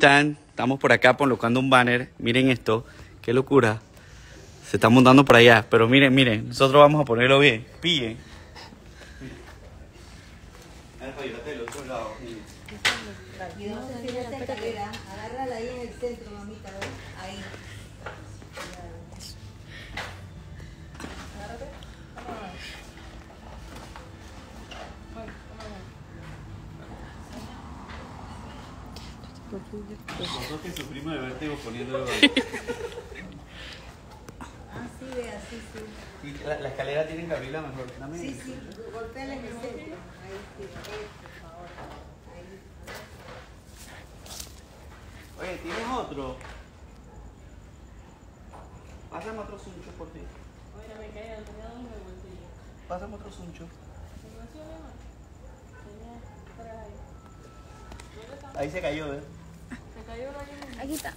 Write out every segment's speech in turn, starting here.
Tan, estamos por acá colocando un banner. Miren esto, qué locura. Se está montando por allá, pero miren, miren, nosotros vamos a ponerlo bien. Pillen. Agárrala ahí en el centro, mamita, Nosotros que sufrimos de vértigo poniéndolo Así ve, así sí. La, la escalera tiene que abrirla mejor. Dame. Sí, sí, golpéala en el centro. Ahí sí, ahí, por favor. Ahí. Oye, ¿tienes otro? Pásame otro suncho por ti. Oye, me caí, tenía dos en el bolsillo. Pásame otro suncho. Tenía tres ahí. Ahí se cayó, ¿eh? Aquí está.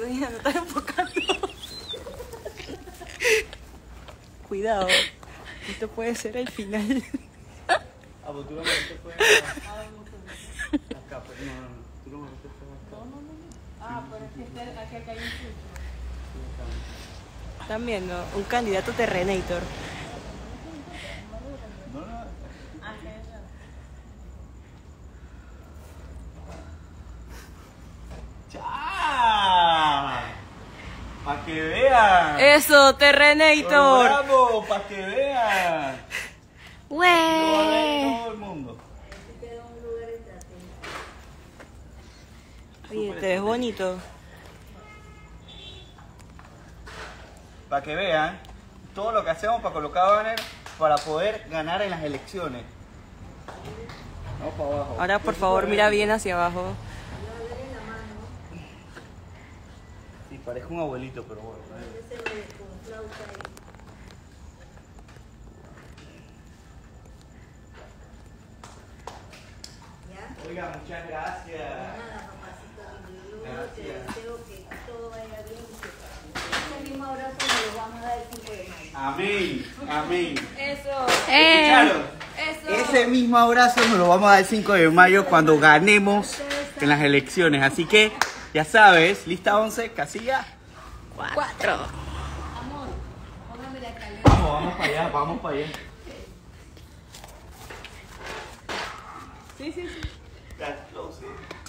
Uy. Enfocando. Cuidado. Esto puede ser el final. Ah, pues tú lo metiste fue acá, pues no, no, no. Tú lo metiste fue acá. Ah, pero es que aquí acá hay un chucho. Están viendo un candidato terrenator. No, no. Ah, que es ¡Ya! Para que vean. Eso, Terrenator. ¡Bravo! Para que vean. ¡Wey! todo el mundo. Oye, te ves bonito. Para que vean todo lo que hacemos para colocar banner para poder ganar en las elecciones. Vamos para abajo. Ahora, por favor, mira bien hacia abajo. Parezco un abuelito, pero bueno. Ese me con flauta ahí. ¿Ya? Oiga, muchas gracias. Nada, papacito lindo. Yo te Gracias. deseo que todo vaya bien y que ese mismo abrazo me lo vamos a dar el 5 de mayo. Amén, amén. Eso. ¿Escucharon? Eso. Ese mismo abrazo nos lo vamos a dar el 5 de mayo cuando ganemos en las elecciones. Así que, ya sabes, lista 11, casilla. Cuatro. Amor, póngame la escalera. Vamos, vamos para allá, vamos para allá. Sí, sí, sí. That's close, eh.